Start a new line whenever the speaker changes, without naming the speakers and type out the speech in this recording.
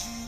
you.